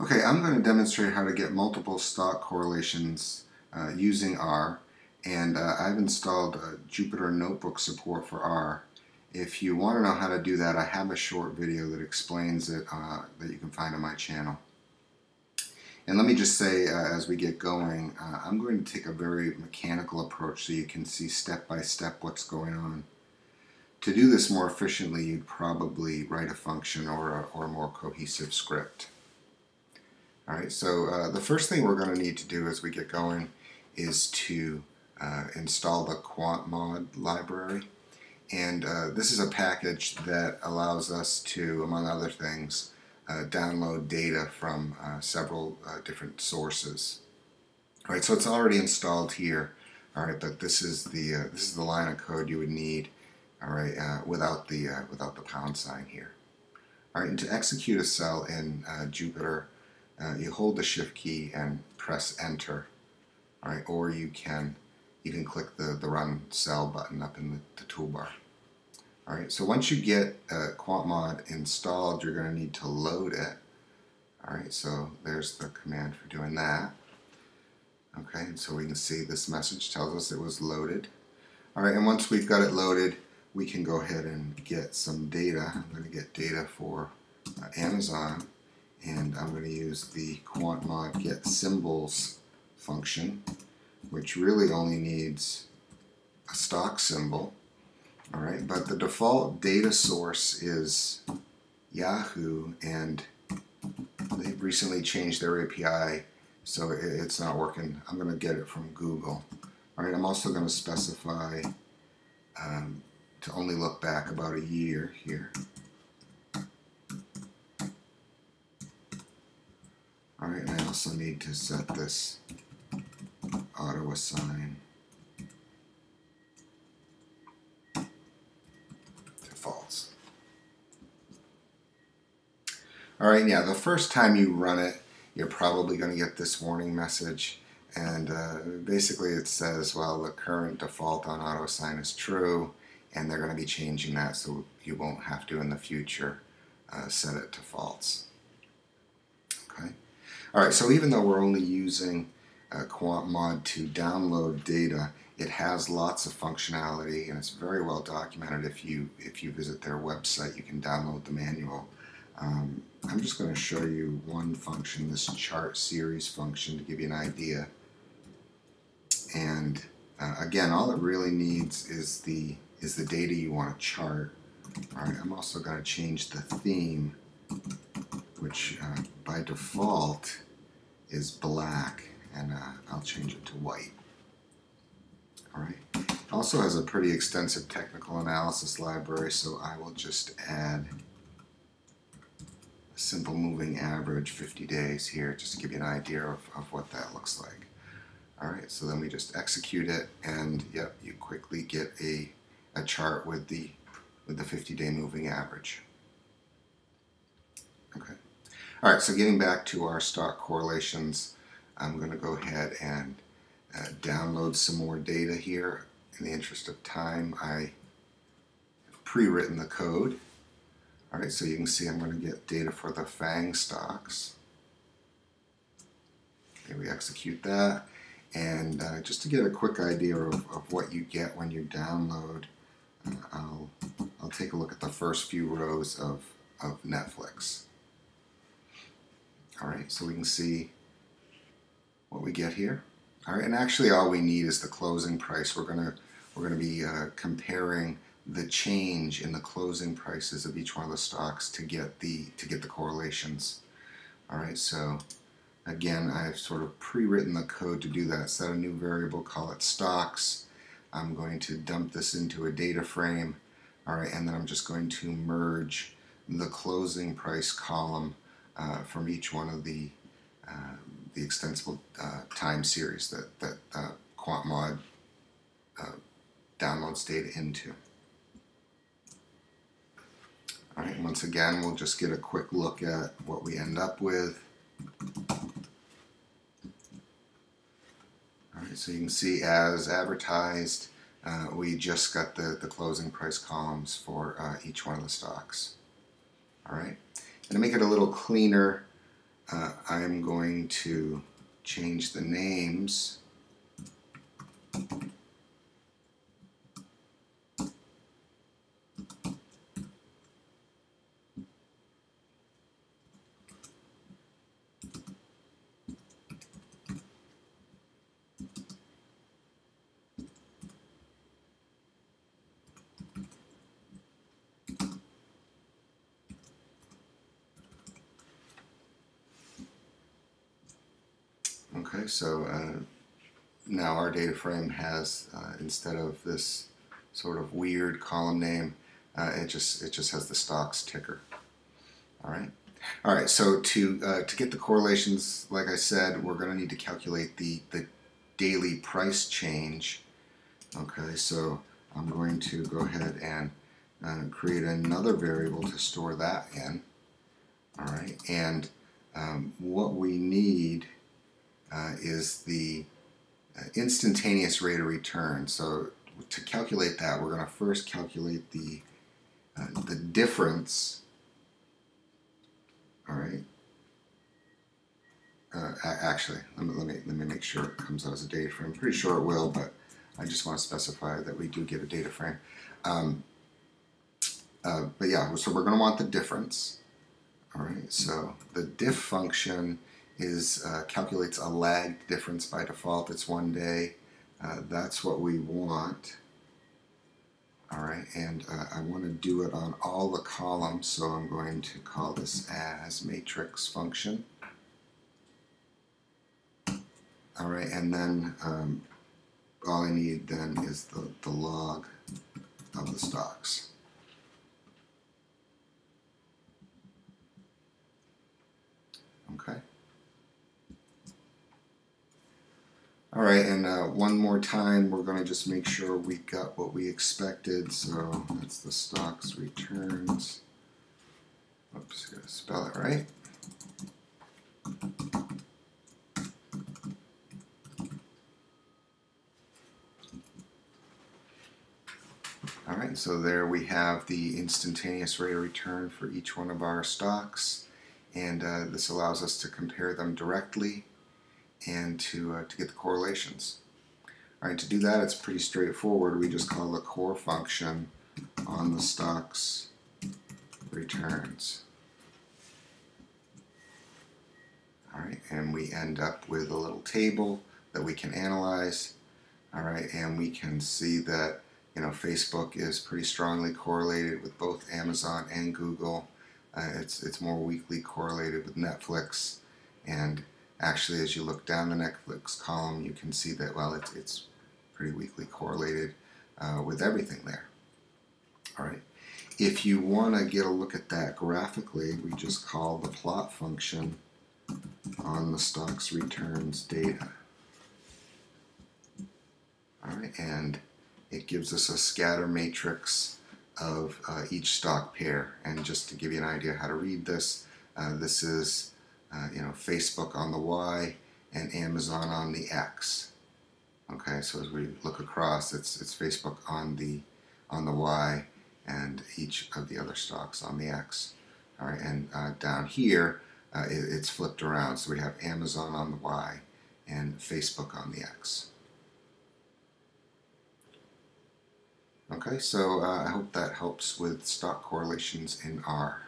Okay, I'm going to demonstrate how to get multiple stock correlations uh, using R and uh, I've installed Jupyter Notebook support for R. If you want to know how to do that, I have a short video that explains it uh, that you can find on my channel. And let me just say uh, as we get going, uh, I'm going to take a very mechanical approach so you can see step by step what's going on. To do this more efficiently, you'd probably write a function or a, or a more cohesive script. Alright, so uh, the first thing we're going to need to do as we get going is to uh, install the QuantMod library. And uh, this is a package that allows us to, among other things, uh, download data from uh, several uh, different sources. All right, so it's already installed here. All right, but this is the this is the line of code you would need. All right, without the without the pound sign here. All right, and to execute a cell in Jupyter uh, you hold the shift key and press enter. All right or you can can click the the run cell button up in the, the toolbar. All right so once you get uh, QuantMod installed you're going to need to load it. All right so there's the command for doing that. Okay and so we can see this message tells us it was loaded. All right and once we've got it loaded we can go ahead and get some data. I'm going to get data for uh, Amazon and I'm going to use the QuantMod get symbols function which really only needs a stock symbol alright but the default data source is Yahoo and they've recently changed their API so it's not working. I'm going to get it from Google alright I'm also going to specify um, to only look back about a year here Alright, and I also need to set this auto assign to false. Alright, yeah, the first time you run it, you're probably going to get this warning message. And uh, basically it says, well, the current default on auto assign is true, and they're going to be changing that so you won't have to in the future uh, set it to false. Okay. All right, so even though we're only using uh, QuantMod to download data, it has lots of functionality and it's very well documented. If you if you visit their website, you can download the manual. Um, I'm just going to show you one function, this chart series function, to give you an idea. And uh, again, all it really needs is the is the data you want to chart. All right, I'm also going to change the theme which uh, by default is black, and uh, I'll change it to white. All right. It also has a pretty extensive technical analysis library, so I will just add a simple moving average 50 days here, just to give you an idea of, of what that looks like. All right, so then we just execute it, and yep, you quickly get a, a chart with the with the 50-day moving average. Okay. All right, so getting back to our stock correlations, I'm going to go ahead and uh, download some more data here. In the interest of time, I pre-written the code. All right, so you can see I'm going to get data for the FANG stocks. Okay, we execute that. And uh, just to get a quick idea of, of what you get when you download, uh, I'll, I'll take a look at the first few rows of, of Netflix. All right, so we can see what we get here. All right, and actually all we need is the closing price. We're gonna we're gonna be uh, comparing the change in the closing prices of each one of the stocks to get the to get the correlations. All right, so again, I've sort of pre-written the code to do that. Set a new variable, call it stocks. I'm going to dump this into a data frame. All right, and then I'm just going to merge the closing price column uh, from each one of the uh, the extensible uh, time series that that uh, QuantMod uh, downloads data into. All right, once again, we'll just get a quick look at what we end up with. All right, so you can see as advertised, uh, we just got the, the closing price columns for uh, each one of the stocks. All right. And to make it a little cleaner, uh, I am going to change the names Okay, so uh, now our data frame has, uh, instead of this sort of weird column name, uh, it just it just has the stocks ticker. All right. All right. So to uh, to get the correlations, like I said, we're going to need to calculate the the daily price change. Okay. So I'm going to go ahead and uh, create another variable to store that in. All right. And um, what we need uh, is the uh, instantaneous rate of return. So to calculate that, we're going to first calculate the uh, the difference. All right. Uh, actually, let me, let me let me make sure it comes out as a data frame. I'm pretty sure it will, but I just want to specify that we do get a data frame. Um, uh, but yeah, so we're going to want the difference. All right. So the diff function is uh, calculates a lagged difference by default. It's one day. Uh, that's what we want. All right, and uh, I want to do it on all the columns, so I'm going to call this as matrix function. All right, and then um, all I need then is the, the log of the stocks. Okay. All right, and uh, one more time, we're going to just make sure we got what we expected. So that's the stocks returns. Oops, gotta spell it right. All right, so there we have the instantaneous rate of return for each one of our stocks. And uh, this allows us to compare them directly and to, uh, to get the correlations. All right, to do that, it's pretty straightforward. We just call the cor function on the stocks returns. All right, and we end up with a little table that we can analyze. All right, and we can see that you know Facebook is pretty strongly correlated with both Amazon and Google. Uh, it's it's more weakly correlated with Netflix, and actually as you look down the Netflix column you can see that well it's, it's pretty weakly correlated uh, with everything there. Alright, if you want to get a look at that graphically we just call the plot function on the stocks returns data. Alright, and it gives us a scatter matrix of uh, each stock pair and just to give you an idea how to read this uh, this is uh, you know, Facebook on the Y and Amazon on the X. Okay, so as we look across, it's it's Facebook on the on the Y and each of the other stocks on the X. All right, and uh, down here uh, it, it's flipped around, so we have Amazon on the Y and Facebook on the X. Okay, so uh, I hope that helps with stock correlations in R.